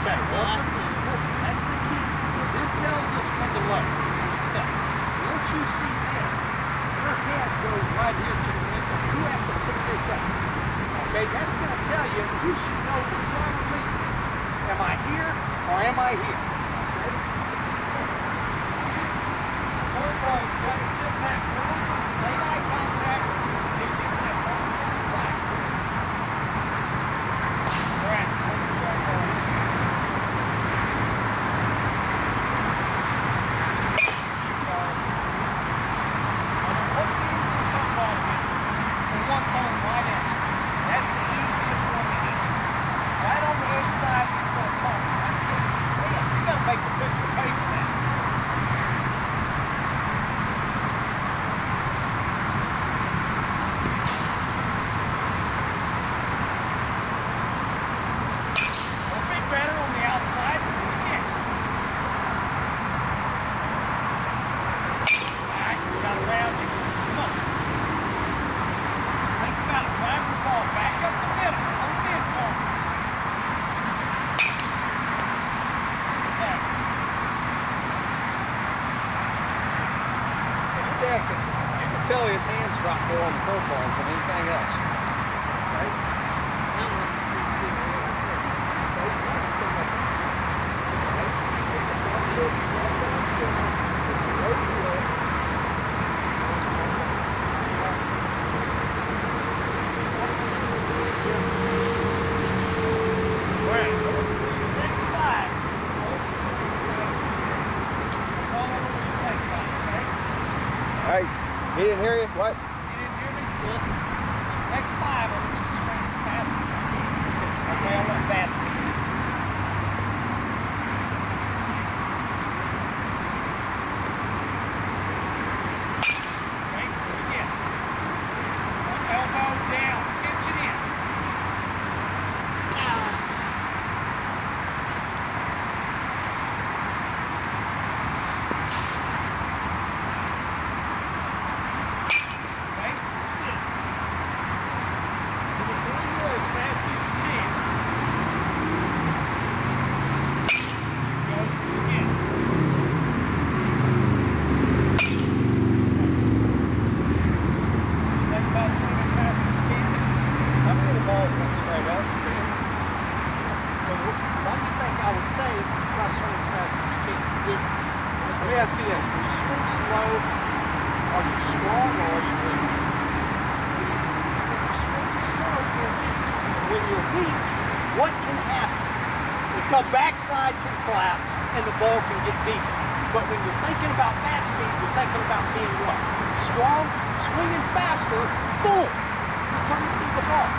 Okay. Once it- listen, that's the key. This tells us when to load and step. Once you see this, your head goes right here to the window. You have to pick this up. Okay, that's going to tell you you should know when you are releasing. Am I here or am I here? Okay? Point one, you got to sit back down, lay eye contact, it gets that ball to one side. All right, on the track roll. What's the easiest phone ball to hit? And one phone right at you. That's the easiest one to hit. Right on the inside, it's going to come. Right there. Man, you got to make the pitcher pay for that. A bit better on the outside. Again. Alright, we got around you. Come on. Think about driving the ball back up the middle. On the mid corner. Okay. You can tell his hands drop more on the curveballs than anything else. Right? He didn't hear you? What? What? These next five, I want you to swing as fast as you can. Okay, I want bat speed. Okay, do it again. Elbow down, pitch it in. Okay, spin. Give it three more as fast as you can. Go again. Think about swinging as fast as you can. How many of the balls went straight up? Well, Why do you think I would say try to swing as fast as you can? Good. Let me ask you this: When you swing slow, are you strong or are you weak? When you swing slow, you're weak. When you're weak, what can happen? The backside can collapse and the ball can get deeper. But when you're thinking about bat speed, you're thinking about being what? Strong, swinging faster, boom! You're coming through the ball.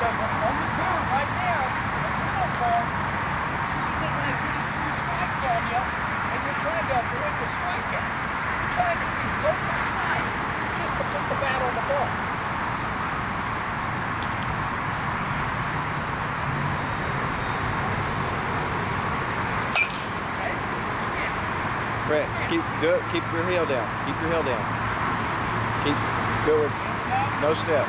Because on the curve right there, the middle curve, you get like getting two strikes on you, and you're trying to avoid the strikeout. You're trying to be so precise just to put the bat on the ball. Brent, keep do it. Keep your heel down. Keep your heel down. Keep up. No step.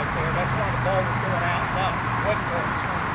right there. That's why the ball was going out. and No, wasn't going straight.